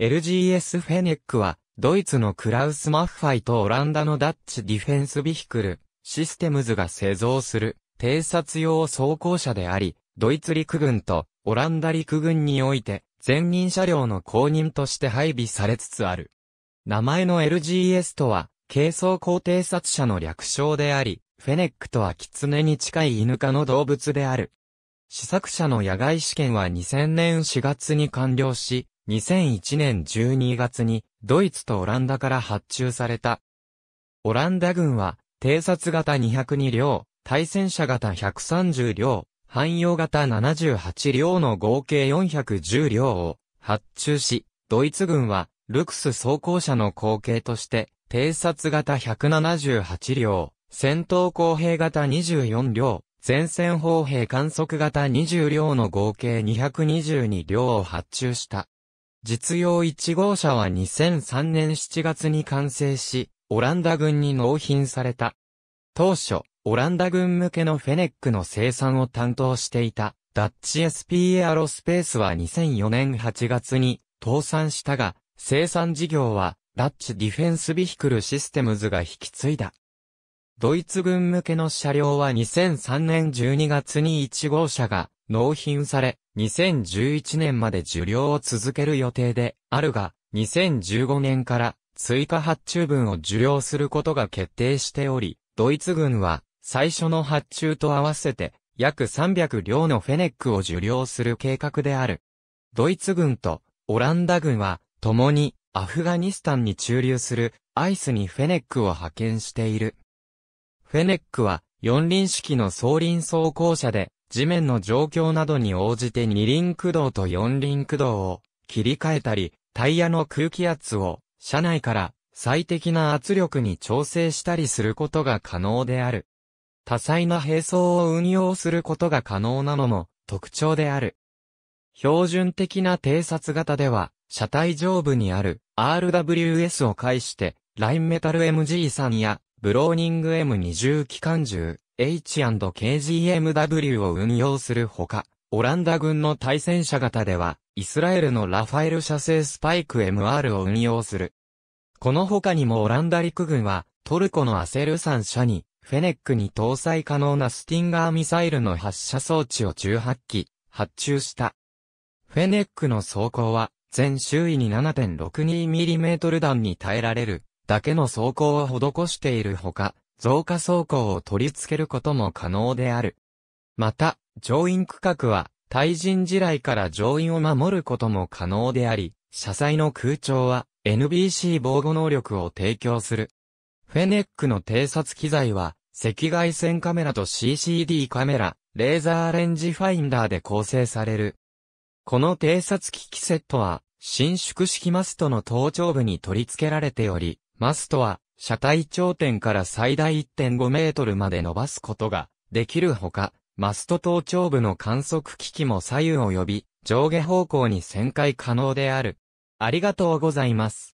LGS フェネックは、ドイツのクラウス・マッファイとオランダのダッチ・ディフェンス・ビヒクル、システムズが製造する、偵察用装甲車であり、ドイツ陸軍とオランダ陸軍において、前任車両の後任として配備されつつある。名前の LGS とは、軽装甲偵察車の略称であり、フェネックとは狐に近い犬科の動物である。試作車の野外試験は2000年4月に完了し、2001年12月にドイツとオランダから発注された。オランダ軍は偵察型202両、対戦車型130両、汎用型78両の合計410両を発注し、ドイツ軍はルクス装甲車の後継として、偵察型178両、戦闘公兵型24両、前線砲兵観測型20両の合計222両を発注した。実用1号車は2003年7月に完成し、オランダ軍に納品された。当初、オランダ軍向けのフェネックの生産を担当していた、ダッチ SP エアロスペースは2004年8月に倒産したが、生産事業は、ダッチディフェンスビヒクルシステムズが引き継いだ。ドイツ軍向けの車両は2003年12月に1号車が納品され、2011年まで受領を続ける予定であるが、2015年から追加発注分を受領することが決定しており、ドイツ軍は最初の発注と合わせて約300両のフェネックを受領する計画である。ドイツ軍とオランダ軍は共にアフガニスタンに駐留するアイスにフェネックを派遣している。フェネックは四輪式の双輪走行車で地面の状況などに応じて二輪駆動と四輪駆動を切り替えたり、タイヤの空気圧を車内から最適な圧力に調整したりすることが可能である。多彩な並走を運用することが可能なのも特徴である。標準的な偵察型では、車体上部にある RWS を介して、ラインメタル MG3 やブローニング M20 機関銃 H&KGMW を運用するほか、オランダ軍の対戦車型では、イスラエルのラファエル社製スパイク MR を運用する。この他にもオランダ陸軍は、トルコのアセルサン社に、フェネックに搭載可能なスティンガーミサイルの発射装置を18機、発注した。フェネックの装甲は、全周囲に 7.62mm 弾に耐えられる、だけの装甲を施しているほか、増加装甲を取り付けることも可能である。また、乗員区画は、対人地雷から乗員を守ることも可能であり、車載の空調は NBC 防護能力を提供する。フェネックの偵察機材は、赤外線カメラと CCD カメラ、レーザーレンジファインダーで構成される。この偵察機器セットは、伸縮式マストの頭頂部に取り付けられており、マストは、車体頂点から最大1.5メートルまで伸ばすことができるほか、マスト頭頂部の観測機器も左右及び、上下方向に旋回可能である。ありがとうございます。